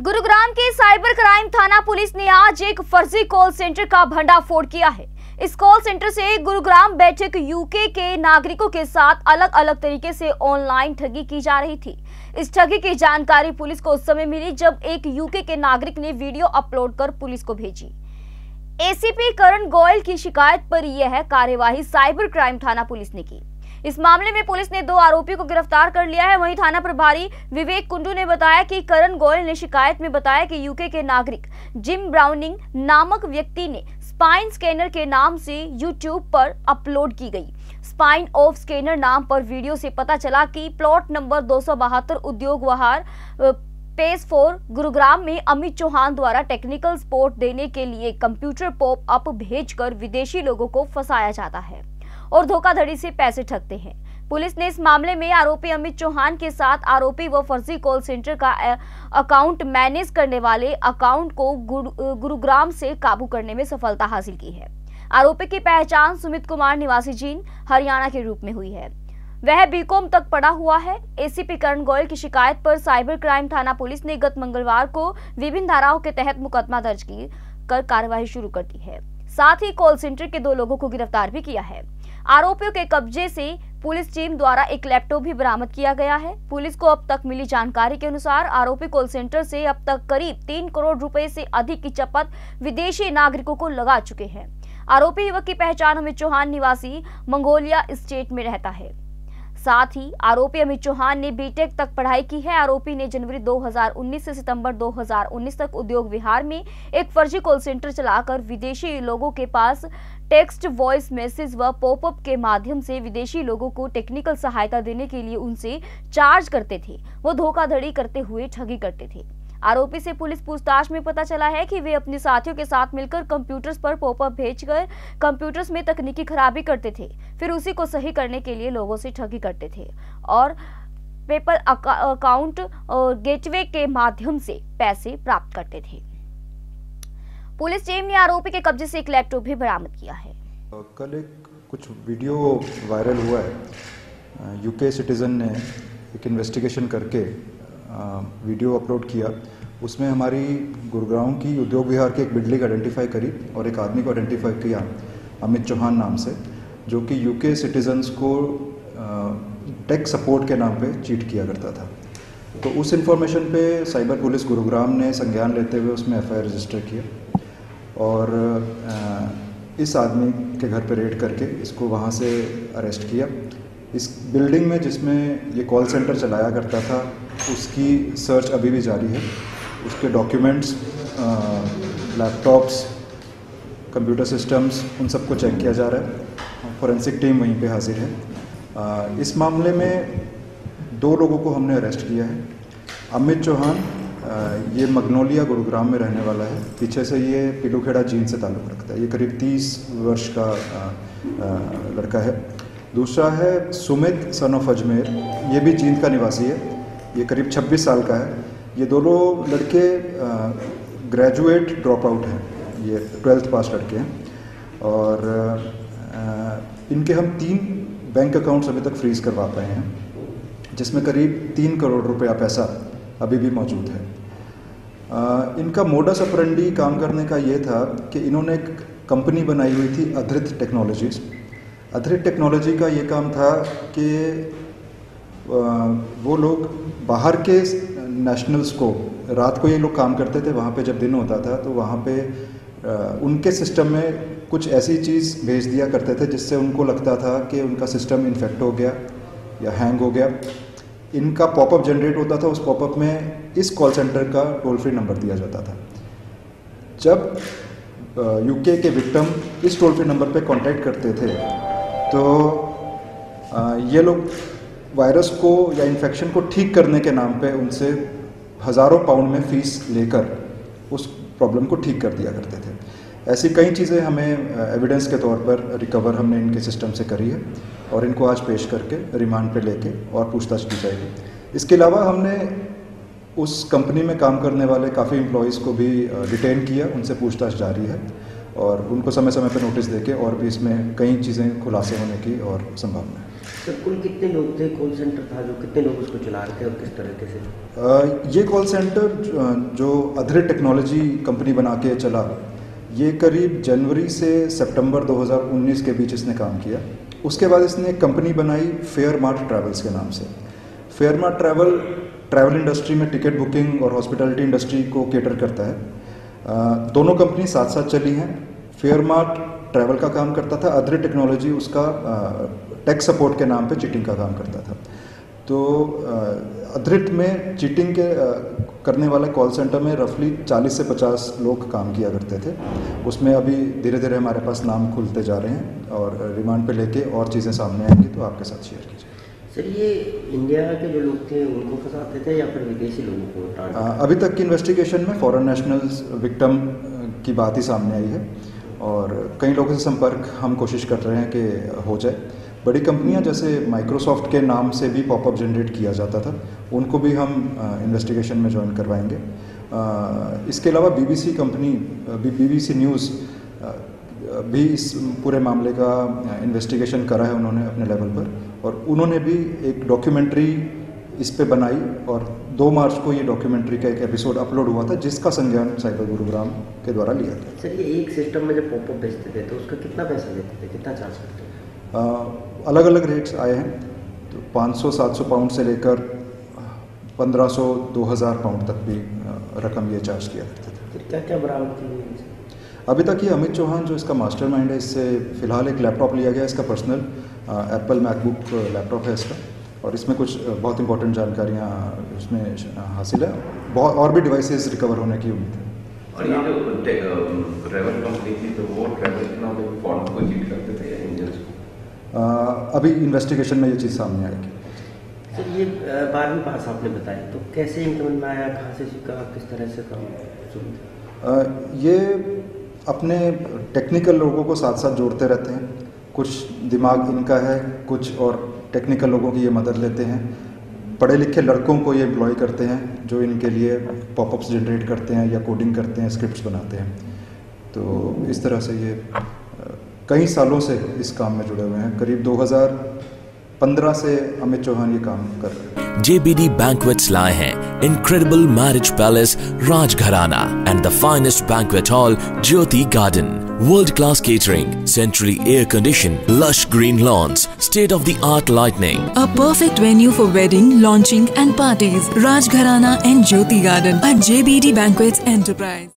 गुरुग्राम के cyber crime थाना police ने आज एक फर्जी कॉल सेंटर का भंडाफोड़ किया है। इस कॉल सेंटर से गुरुग्राम बैठक यूके के नागरिकों के साथ अलग अलग तरीके से ऑनलाइन ठगी की जा रही थी। इस ठगी की जानकारी पुलिस को उस समय मिली जब एक यूके के नागरिक ने वीडियो अपलोड कर पुलिस को भेजी। एसीपी करण गोयल की शिकायत पर यह कार्यवाही साइबर क्राइम थाना पुलिस ने की। इस मामले में पुलिस ने दो आरोपियों को गिरफ़्तार कर लिया है। वहीं थाना प्रभारी विवेक कुंडू ने बताया कि करण गोयल ने शिकायत में बताया कि यूके के नागरिक जिम ब्राउनिंग नामक व्यक्ति ने स्पाइन स्कैनर के नाम से यूट्यूब पर अपलोड की गई। स्पाइन ऑफ़ स्कैनर नाम पर वीडियो से पता चला कि प्लॉट नंबर दो सौ बहत्तर उद्योग वहार पेज फोर गुरुग्राम में अमित चौहान द्वारा टेक्निकल सपोर्ट देने के लिए कंप्यूटर पॉप अप भेजकर विदेशी लोगों को फंसाया जाता है। और धोखाधड़ी से पैसे ठगते हैं। पुलिस ने इस मामले में आरोपी अमित चौहान के साथ आरोपी व फर्जी कॉल सेंटर का अकाउंट मैनेज करने वाले अकाउंट को गुरुग्राम से काबू करने में सफलता हासिल की है। आरोपी की पहचान सुमित कुमार निवासी जीन, हरियाणा के रूप में हुई है। वह बीकॉम तक पड़ा हुआ है। एसीपी करण गोयल की शिकायत पर साइबर क्राइम थाना पुलिस ने गत मंगलवार को विभिन्न धाराओं के तहत मुकदमा दर्ज की कर कार्रवाई शुरू कर दी है। साथ ही कॉल सेंटर के दो लोगों को गिरफ़्तार भी किया है। आरोपियों के कब्जे से पुलिस टीम द्वारा एक लैपटॉप भी बरामद किया गया है। पुलिस को अब तक मिली जानकारी के अनुसार आरोपी कॉल सेंटर से अब तक करीब तीन करोड़ रुपए से अधिक की चपत विदेशी नागरिकों को लगा चुके हैं। आरोपी युवक की पहचान अमित चौहान निवासी मंगोलिया स्टेट में रहता है। साथ ही आरोपी अमित चौहान ने बीटेक तक पढ़ाई की है। आरोपी ने जनवरी 2019 से सितंबर 2019 तक उद्योग विहार में एक फर्जी कॉल सेंटर चलाकर विदेशी लोगों के पास टेक्स्ट वॉइस मैसेज व पॉपअप के माध्यम से विदेशी लोगों को टेक्निकल सहायता देने के लिए उनसे चार्ज करते थे। वो धोखाधड़ी करते हुए ठगी करते थे। आरोपी से पुलिस पूछताछ में पता चला है कि वे अपने साथियों के साथ मिलकर कंप्यूटर्स पर पॉपअप भेजकर कंप्यूटर्स में तकनीकी खराबी करते थे। फिर उसी को सही करने के लिए लोगों से ठगी करते थे और पेपर अकाउंट गेटवे के माध्यम से पैसे प्राप्त करते थे। पुलिस टीम ने आरोपी के कब्जे से एक लैपटॉप भी बरामद किया है। कल एक कुछ वीडियो वायरल हुआ है। यूके सिटीज़न ने एक इन्वेस्टिगेशन करके वीडियो अपलोड किया। उसमें हमारी गुरुग्राम की उद्योग विहार की एक बिल्डिंग आइडेंटिफाई करी और एक आदमी को आइडेंटिफाई किया, अमित चौहान नाम से, जो कि यूके सिटीजन्स को टेक सपोर्ट के नाम पे चीट किया करता था। तो उस इंफॉर्मेशन पे साइबर पुलिस गुरुग्राम ने संज्ञान लेते हुए उसमें एफआईआर रजिस्टर किया और इस आदमी के घर पर रेड करके इसको वहाँ से अरेस्ट किया। इस बिल्डिंग में जिसमें ये कॉल सेंटर चलाया करता था उसकी सर्च अभी भी जारी है। उसके डॉक्यूमेंट्स लैपटॉप्स कंप्यूटर सिस्टम्स उन सबको चेक किया जा रहा है। फॉरेंसिक टीम वहीं पे हाजिर है। आ, इस मामले में दो लोगों को हमने अरेस्ट किया है। अमित चौहान ये मगनोलिया गुरुग्राम में रहने वाला है। पीछे से ये पिलूखेड़ा जीन से ताल्लुक़ रखता है। ये करीब 30 वर्ष का आ, आ, लड़का है। दूसरा है सुमित सन ऑफ़ अजमेर। ये भी जींद का निवासी है। ये करीब 26 साल का है। ये दोनों लड़के ग्रेजुएट ड्रॉप आउट हैं। ये ट्वेल्थ पास लड़के हैं। और आ, इनके हम तीन बैंक अकाउंट्स अभी तक फ्रीज़ करवा पाए हैं जिसमें करीब तीन करोड़ रुपया पैसा अभी भी मौजूद है। आ, इनका मोडस अपरंडी काम करने का ये था कि इन्होंने एक कंपनी बनाई हुई थी अधृत टेक्नोलॉजीज़ अधृत टेक्नोलॉजी का ये काम था कि वो लोग बाहर के नेशनल्स को, रात को ये लोग काम करते थे, वहाँ पे जब दिन होता था तो वहाँ पे उनके सिस्टम में कुछ ऐसी चीज़ भेज दिया करते थे, जिससे उनको लगता था कि उनका सिस्टम इन्फेक्ट हो गया या हैंग हो गया। इनका पॉपअप जनरेट होता था, उस पॉपअप में इस कॉल सेंटर का टोल फ्री नंबर दिया जाता था। जब यूके के विक्टम इस टोल फ्री नंबर पे कांटेक्ट करते थे तो ये लोग वायरस को या इन्फेक्शन को ठीक करने के नाम पे उनसे हज़ारों पाउंड में फ़ीस लेकर उस प्रॉब्लम को ठीक कर दिया करते थे। ऐसी कई चीज़ें हमें एविडेंस के तौर पर रिकवर हमने इनके सिस्टम से करी है और इनको आज पेश करके रिमांड पे लेके और पूछताछ की जाएगी। इसके अलावा हमने उस कंपनी में काम करने वाले काफ़ी एम्प्लॉयज़ को भी डिटेन किया, उनसे पूछताछ जारी है। और उनको समय समय पर नोटिस देके और भी इसमें कई चीज़ें खुलासे होने की और संभावना है। सर कुल कितने लोग थे कॉल सेंटर था जो कितने लोग उसको चला रहे थे और किस तरीके से अ, ये कॉल सेंटर जो अधरे टेक्नोलॉजी कंपनी बना के चला ये करीब जनवरी से सितंबर 2019 के बीच इसने काम किया। उसके बाद इसने एक कंपनी बनाई फेयर मार्ट ट्रैवल्स के नाम से। Fair Mart travel travel industry में टिकट बुकिंग और हॉस्पिटलिटी इंडस्ट्री को केटर करता है। दोनों कंपनी साथ साथ चली हैं। फेयर मार्ट ट्रैवल का काम करता था अधरे टेक्नोलॉजी उसका टेक सपोर्ट के नाम पे चीटिंग का काम करता था। तो अ, अधृत में चीटिंग के करने वाले कॉल सेंटर में रफली 40 से 50 लोग काम किया करते थे। उसमें अभी धीरे धीरे हमारे पास नाम खुलते जा रहे हैं और रिमांड पे लेके और चीज़ें सामने आएँगी तो आपके साथ शेयर कीजिए। सर ये इंडिया के जो लोग थे, उनको फंसाते थे या फिर विदेशी लोगों को टारगेट अभी तक की इन्वेस्टिगेशन में फॉरेन नेशनल्स विक्टम की बात ही सामने आई है। और कई लोगों से संपर्क हम कोशिश कर रहे हैं कि हो जाए। बड़ी कंपनियाँ जैसे माइक्रोसॉफ्ट के नाम से भी पॉपअप जनरेट किया जाता था। उनको भी हम इन्वेस्टिगेशन में ज्वाइन करवाएँगे। इसके अलावा बीबीसी कंपनी बीबीसी न्यूज़ भी इस पूरे मामले का इन्वेस्टिगेशन करा है उन्होंने अपने लेवल पर। और उन्होंने भी एक डॉक्यूमेंट्री इस पे बनाई और दो मार्च को ये डॉक्यूमेंट्री का एक एपिसोड अपलोड हुआ था जिसका संज्ञान साइबर गुरुग्राम के द्वारा लिया था सर ये एक सिस्टम में जब पॉपअप बेचते थे तो उसका कितना पैसा लेते थे? कितना चार्ज करते थे? अलग अलग रेट्स आए हैं। तो 500 700 पाउंड से लेकर 1500 2000 पाउंड तक भी रकम ये चार्ज किया करते थे। क्या क्या बरामद की हुई इनसे? अभी तक ये अमित चौहान जो इसका मास्टरमाइंड है इससे फ़िलहाल एक लैपटॉप लिया गया इसका पर्सनल एप्पल मैकबुक लैपटॉप है इसका। और इसमें कुछ बहुत इंपॉर्टेंट जानकारियाँ उसमें श- हासिल है। बहुत और भी डिवाइसेस रिकवर होने की उम्मीद है। और ये जो ट्रैवल कंपनी थी तो वो ट्रैवल के फॉर्म को चीट करते थे या इंजन को? अभी इन्वेस्टिगेशन में ये चीज़ सामने आएगी। सर ये बारहवीं पास आपने बताया तो कैसे इनकम में आया कहाँ से सीखा किस तरह से काम ये अपने टेक्निकल लोगों को साथ साथ जोड़ते रहते हैं। कुछ दिमाग इनका है, कुछ और टेक्निकल लोगों की ये मदद लेते हैं। पढ़े लिखे लड़कों को ये एम्प्लॉय करते हैं, जो इनके लिए पॉपअप्स जनरेट करते हैं या कोडिंग करते हैं स्क्रिप्ट्स बनाते हैं। तो इस तरह से ये कई सालों से इस काम में जुड़े हुए हैं। करीब 2015 से अमित चौहान ये काम कर रहे हैं JBD Banquets lie हैं incredible marriage palace Rajgharana and the finest banquet hall Jyoti Garden. World class catering, centrally air conditioned, lush green lawns, state of the art lighting. A perfect venue for wedding, launching and parties. Rajgharana and Jyoti Garden at JBD Banquets Enterprise.